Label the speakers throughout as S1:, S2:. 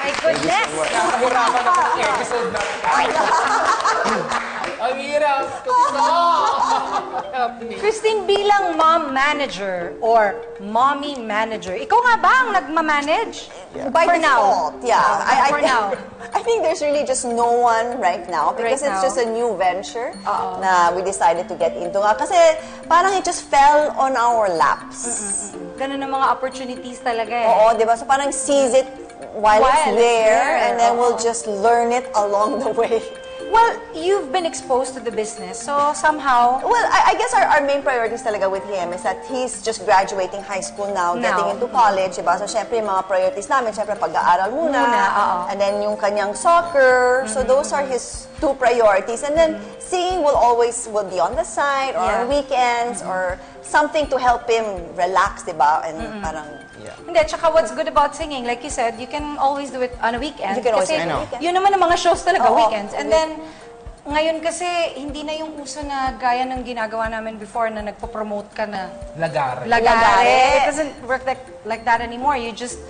S1: My goodness!
S2: Nakahirapan ako ng episode na. Ang hirap. Me.
S1: Christine, bilang mom manager or mommy manager, ikaw nga ba ang nagmamanage?
S3: By
S1: For
S3: default,
S1: now.
S3: yeah. I, I,
S1: For now.
S3: I think there's really just no one right now because
S1: Right
S3: it's
S1: now.
S3: just a new venture
S1: Oo.
S3: na we decided to get into nga. Kasi parang it just fell on our laps.
S1: Ganun ang mga opportunities talaga eh.
S3: Oo, di ba? So parang seize it while,
S1: While
S3: it's
S1: it's
S3: there,
S1: there,
S3: and then we'll
S1: oo.
S3: just learn it along the way.
S1: Well, you've been exposed to the business, so somehow,
S3: Well, I, I guess our, our main priorities talaga with him is that he's just graduating high school now,
S1: Now.
S3: getting into college, diba? So, syempre, yung mga priorities namin, syempre, pag-aaral muna.
S1: Muna, oo.
S3: And then, yung kanyang soccer. So, those are his two priorities. And then, singing will always will be on the side or
S1: Yeah.
S3: on weekends or something to help him relax, diba? And parang,
S1: Hindi, tsaka what's good about singing, like you said, you can always do it on a weekend.
S3: You can always
S1: kasi
S3: do it on a weekend.
S1: yun naman ang mga shows talaga,
S3: Oo.
S1: weekends. And then, ngayon kasi, hindi na yung uso na gaya ng ginagawa namin before na nagpo-promote ka na
S2: Lagare.
S1: lagare.
S3: Lagare.
S1: It doesn't work like, like that anymore. You just,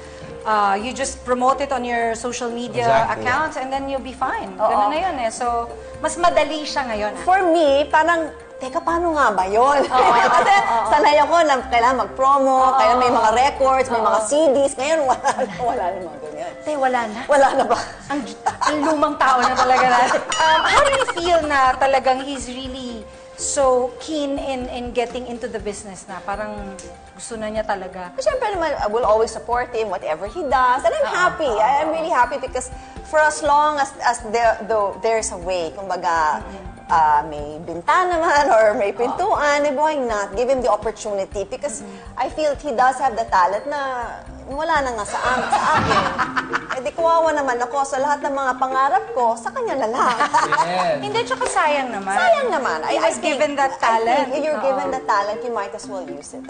S1: uh, you just promote it on your social media
S2: Exactly.
S1: accounts and then you'll be fine.
S3: Oo.
S1: Ganun na yun eh. So, mas madali siya ngayon. ah.
S3: For me, parang, teka, paano nga ba yun? Kasi sanay ako na kailangan mag-promo, kailangan may mga records, may mga CDs. Ngayon, wala na, wala na mga ganyan.
S1: Te, wala na.
S3: Wala na ba?
S1: ang, ang lumang tao na talaga natin. Um, how do you feel na talagang he's really so keen in in getting into the business na parang gusto na niya talaga?
S3: Siyempre naman, I will always support him, whatever he does. And I'm happy. I- I'm really happy because for as long as, as there, though, there's a way, kumbaga, ah, may bintana man or may pintuan, eh, why not? Give him the opportunity because I feel he does have the talent na wala na nga sa, am- sa akin. Eh di kawawa naman ako sa lahat ng mga pangarap ko, sa kanya na lang.
S2: Yes.
S1: Hindi, tsaka sayang naman.
S3: Sayang naman.
S1: He was
S3: think-
S1: given that
S3: I think
S1: talent.
S3: if you're
S1: Oo.
S3: given the talent, you might as well use it.